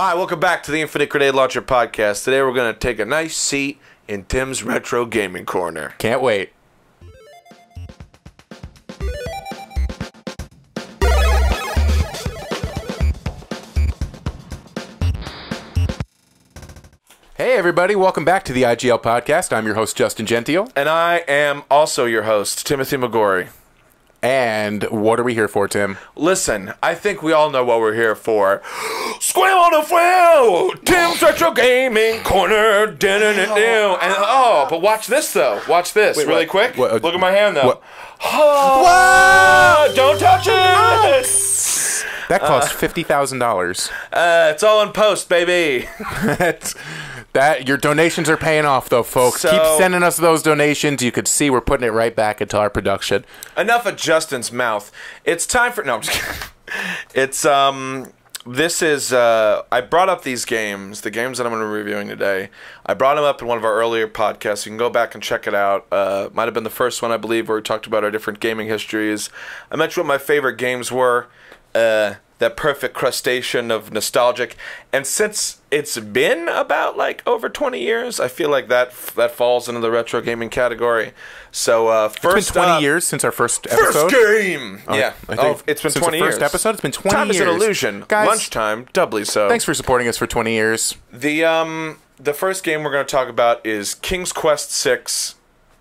Hi, welcome back to the Infinite Grenade Launcher podcast. Today we're going to take a nice seat in Tim's Retro Gaming Corner. Can't wait. Hey, everybody, welcome back to the IGL podcast. I'm your host, Justin Gentile. And I am also your host, Timothy McGorry. And what are we here for, Tim? Listen, I think we all know what we're here for. Squam on the wheel! Tim's Retro Gaming Corner! And oh, but watch this though. Watch this Wait, really what? quick. What, uh, Look at my hand though. what? Oh, Don't touch it! That cost $50,000. Uh, it's all in post, baby. That your donations are paying off though folks keep sending us those donations you could see we're putting it right back into our production enough of Justin's mouth. It's time for no. I'm just kidding. It's um. This is uh. I brought up these games, the games that I'm going to be reviewing today. I brought them up in one of our earlier podcasts. You can go back and check it out. Uh, might have been the first one, I believe, where we talked about our different gaming histories. I mentioned what my favorite games were. Uh, that perfect crustacean of nostalgic. And since it's been about like over 20 years, I feel like that that falls into the retro gaming category. So uh, it's been 20 up- years since our first First episode game. yeah. I think Oh, it's been since 20 the first episode it's been 20 Time years is an illusion. guys Lunchtime, doubly so. thanks for supporting us for 20 years The um the first game we're going to talk about is King's Quest 6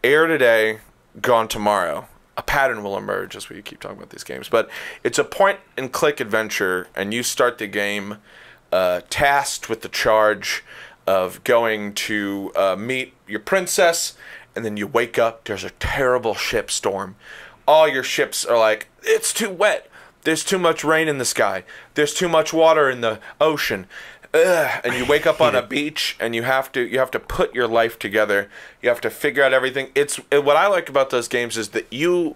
Heir today, gone tomorrow. A pattern will emerge as we keep talking about these games, but it's a point and click adventure and you start the game uh, tasked with the charge of going to uh, meet your princess and then you wake up there's a terrible ship storm. All your ships are like it's too wet. There's too much rain in the sky. There's too much water in the ocean. Ugh. And you wake up on a beach and you have to you have to put your life together. You have to figure out everything. It's it, what I like about those games is that you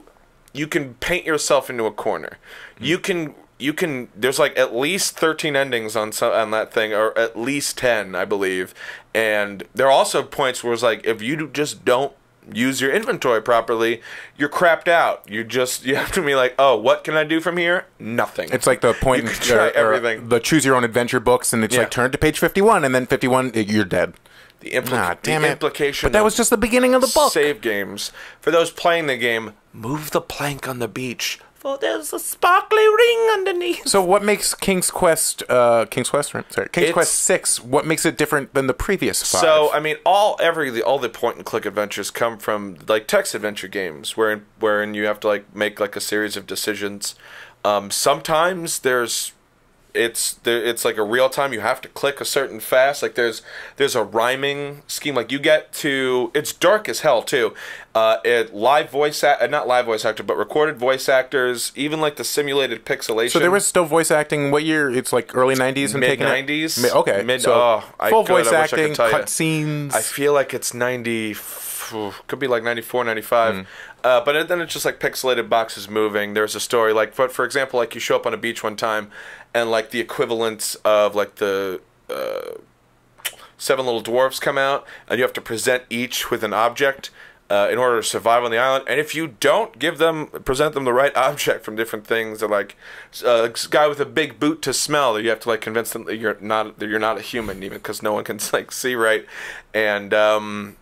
you can paint yourself into a corner. Mm. You can you can there's like at least 13 endings on some on that thing or at least 10 I believe. And there are also points where it's like if you just don't use your inventory properly, you're crapped out. You just you have to be like, "Oh, what can I do from here?" Nothing. it's like the point You can try or- or everything. the choose your own adventure books and it's Yeah. like turn to page 51 and then 51 you're dead the, impli- Ah, damn the it. implication but that was just the beginning of the book save games. For those playing the game, move the plank on the beach. For there's a sparkly ring underneath. so what makes King's Quest uh King's Quest sorry King's It's- Quest 6 what makes it different than the previous five So I mean, all every the, all the point and click adventures come from like text adventure games, wherein wherein you have to like make like a series of decisions. Um, sometimes there's it's there, it's like a real time. You have to click a certain fast. Like there's there's a rhyming scheme. Like you get to it's dark as hell too. Uh, it live voice act, uh, not live voice actor, but recorded voice actors. Even like the simulated pixelation. So there was still voice acting. What year? It's like early '90s and Mid 90s? Mi- Okay, Mid- so oh, full voice I I could acting, tell you. cutscenes. I feel like it's 90 f- could be like 94 95 Mm. uh, but then it's just like pixelated boxes moving there's a story like for, for example like you show up on a beach one time and like the equivalent of like the uh, seven little dwarfs come out and you have to present each with an object uh, in order to survive on the island, and if you don't give them, present them the right object from different things, they're like uh, a guy with a big boot to smell. You have to like convince them that you're not that you're not a human, even because no one can like see right. And um,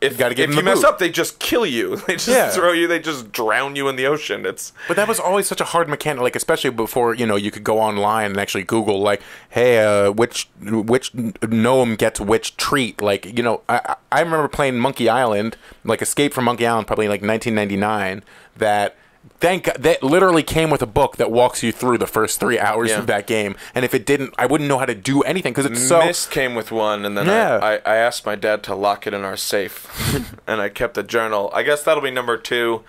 if gotta give if you mess boot. up, they just kill you. They just Yeah. throw you. They just drown you in the ocean. It's But that was always such a hard mechanic, like especially before you know you could go online and actually Google like, hey, uh, which which gnome gets which treat. Like you know, I I I remember playing Monkey Island, like Escape from Monkey Island, probably like 1999. That thank God, that literally came with a book that walks you through the first three hours Yeah. of that game. And if it didn't, I wouldn't know how to do anything because it's so. Myst came with one, and then Yeah. I, I, I asked my dad to lock it in our safe, and I kept the journal. I guess that'll be number two,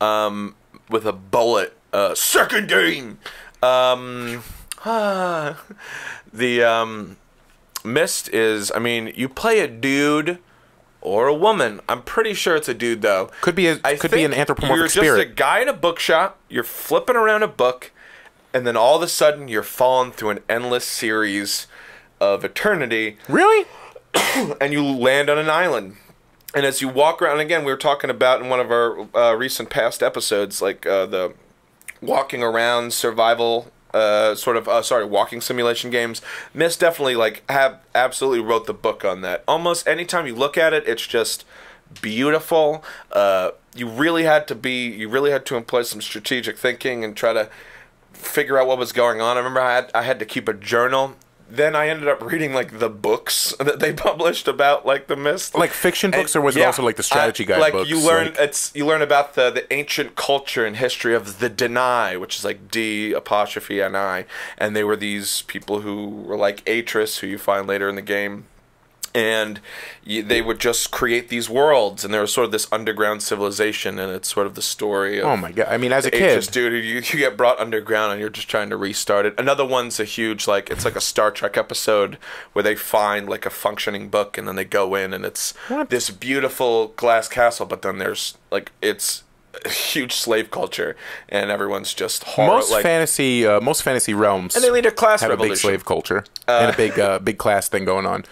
um, with a bullet. Uh, second game. Um, ah, the um, Myst is. I mean, you play a dude or a woman. I'm pretty sure it's a dude though. Could be a- I could be an anthropomorphic You're spirit. just a guy in a bookshop. You're flipping around a book, and then all of a sudden you're falling through an endless series of eternity, Really? and you land on an island. And as you walk around, again, we were talking about in one of our uh, recent past episodes, like uh, the walking around survival uh, sort of uh, sorry walking simulation games. Myst definitely like have absolutely wrote the book on that. Almost anytime you look at it, it's just beautiful. Uh, you really had to be you really had to employ some strategic thinking and try to figure out what was going on. I remember I had I had to keep a journal. Then I ended up reading like the books that they published about like the Myst, Like fiction books, or was it also like the strategy I- guide like books? you learn Like- it's you learn about the the ancient culture and history of the D'ni, which is like D apostrophe N I, and they were these people who were like Atrus, who you find later in the game. And they would just create these worlds, and there was sort of this underground civilization, and it's sort of the story of oh my god! I mean, as a kid, dude, you, you get brought underground and you're just trying to restart it. Another one's a huge like it's like a Star Trek episode where they find like a functioning book and then they go in and it's What? this beautiful glass castle, but then there's like it's a huge slave culture and everyone's just horror most like fantasy, uh, most fantasy realms and they lead a class have a big slave culture and a big, uh, big class thing going on.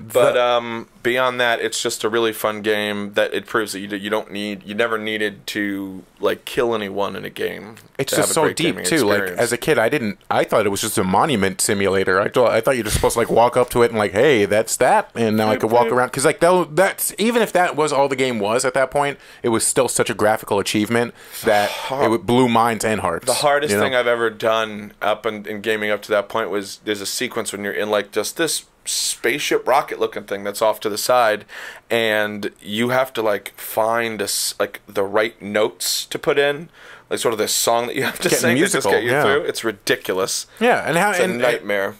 But um, beyond that, it's just a really fun game that it proves that you, you don't need, you never needed to like kill anyone in a game. It's just so deep too. Like as a kid, I didn't. I thought it was just a monument simulator. I thought I thought you're just supposed to like walk up to it and like, hey, that's that, and now I could walk around. Because like that's even if that was all the game was at that point, it was still such a graphical achievement that it would- blew minds and hearts. The hardest you know? thing I've ever done up in, in gaming up to that point was there's a sequence when you're in like just this spaceship rocket looking thing that's off to the side and you have to like find a like the right notes to put in like sort of this song that you have to Getting sing musical, to just get you yeah. through. It's ridiculous. Yeah, and how it's a and, nightmare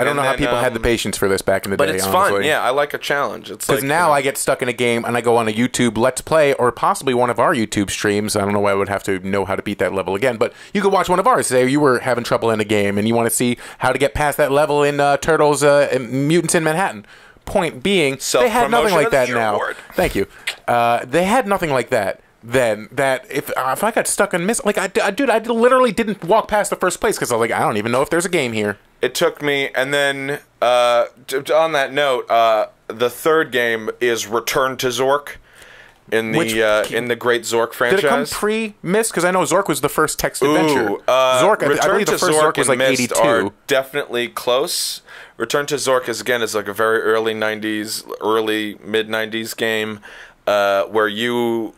I don't and know how then, people had the um, patience for this back in the but day. it's honestly. fun yeah I like a challenge it's Because like now you know, I get stuck in a game and I go on a YouTube Let's Play or possibly one of our YouTube streams. I don't know why I would have to know how to beat that level again, but you could watch one of ours. Say you were having trouble in a game and you want to see how to get past that level in uh, Turtles uh, in Mutants in Manhattan. Point being, they had nothing like that now. Thank you. Uh, they had nothing like that. Then that if uh, if I got stuck in Myst like I, I dude I literally didn't walk past the first place because I was like I don't even know if there's a game here. it took me and then uh, on that note uh, the third game is return to zork in the Which- uh, in the great zork franchise Did it come pre Myst? Because I know Zork was the first text adventure. Ooh, uh, Zork, I, th- I Return believe the to first Zork, was like and eighty definitely close. Return to Zork is again is like a very early '90s, early mid '90s game uh, where you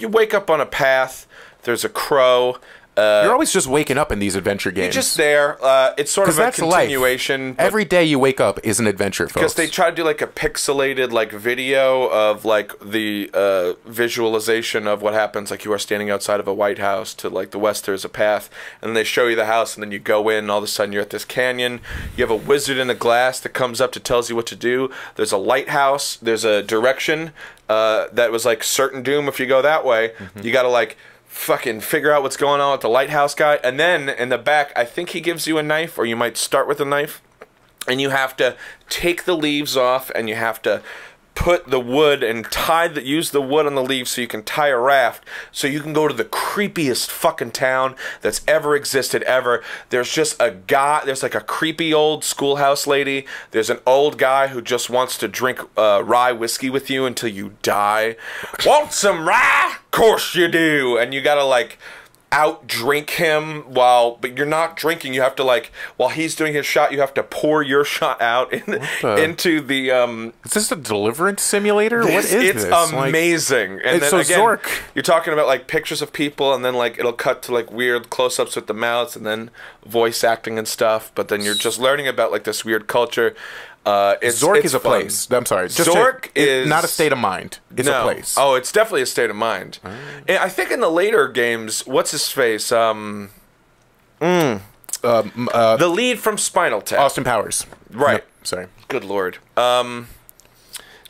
you wake up on a path. There's a crow. Uh, You're always just waking up in these adventure games. You're just there. Uh, it's sort of a continuation. Every day you wake up is an adventure, folks. because they try to do like a pixelated like video of like the uh, visualization of what happens like you are standing outside of a white house to like the west there's a path and then they show you the house and then you go in and all of a sudden you're at this canyon you have a wizard in a glass that comes up to tells you what to do there's a lighthouse there's a direction uh, that was like certain doom if you go that way you gotta like fucking figure out what's going on with the lighthouse guy. And then in the back i think he gives you a knife or you might start with a knife. And you have to take the leaves off and you have to put the wood and tie the use the wood on the leaves so you can tie a raft so you can go to the creepiest fucking town that's ever existed ever. There's just a guy there's like a creepy old schoolhouse lady. There's an old guy who just wants to drink uh, rye whiskey with you until you die. Want some rye? Course you do. And you gotta like out drink him while but you're not drinking you have to like while he's doing his shot you have to pour your shot out in, the- into the um is this a deliverance simulator? what is it's this? Like, amazing and It's then so again Zork. you're talking about like pictures of people and then like it'll cut to like weird close-ups with the mouths and then voice acting and stuff but then you're just learning about like this weird culture uh it's, Zork it's is a fun. place. I'm sorry. Just Zork is not a state of mind. It's no. a place. Oh, it's definitely a state of mind. And I think in the later games, what's his face? Um, Um, uh, the lead from Spinal Tap. Austin Powers. Right. Nope, sorry. Good lord. Um,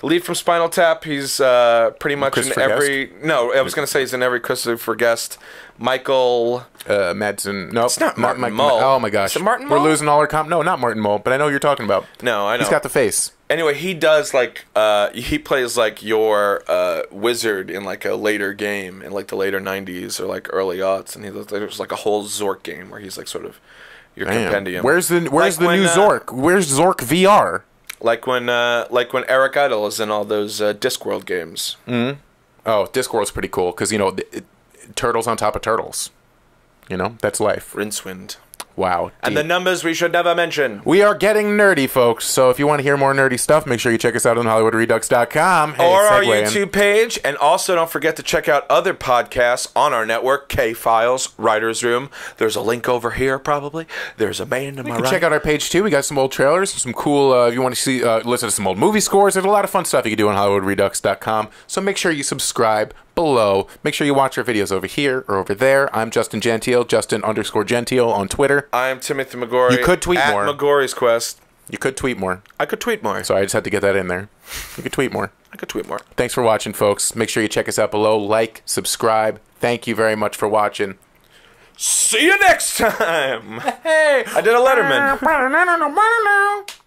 lead from Spinal Tap. He's uh, pretty much in every. No, I was gonna say he's in every Christopher for Guest. Michael. Uh, Madsen. No, It's not Martin Mike- Mull. Oh my gosh. Martin We're losing all our comp. No, not Martin Mull, but I know you're talking about. No, I know. He's got the face. anyway, he does like uh, he plays like your uh, wizard in like a later game in like the later '90s or like early aughts, and he there's like a whole Zork game where he's like sort of your Damn. compendium. Where's the Where's Like the new when, uh, Zork? Where's Zork VR? Like when uh, like when Eric Idle is in all those uh, Discworld games. Oh, Discworld's pretty cool because you know it, it- turtles on top of turtles. You know that's life. Rincewind. Wow. And the numbers we should never mention. we are getting nerdy, folks. So if you want to hear more nerdy stuff, make sure you check us out on HollywoodRedux.com. Hey, or our segue in. YouTube page. And also, don't forget to check out other podcasts on our network K Files, Writer's Room. There's a link over here, probably. There's a man to my You can right. check out our page too. We got some old trailers, some cool. Uh, if you want to see, uh, listen to some old movie scores. There's a lot of fun stuff you can do on HollywoodRedux.com. So make sure you subscribe below. Make sure you watch our videos over here or over there. I'm Justin Gentile, Justin underscore Gentile on Twitter. I'm Timothy McGorry. You could tweet at more. McGorry's Quest. You could tweet more, I could tweet more. so I just had to get that in there. You could tweet more. I could tweet more. Thanks for watching, folks. Make sure you check us out below. Like, subscribe. Thank you very much for watching. See you next time. Hey, I did a Letterman.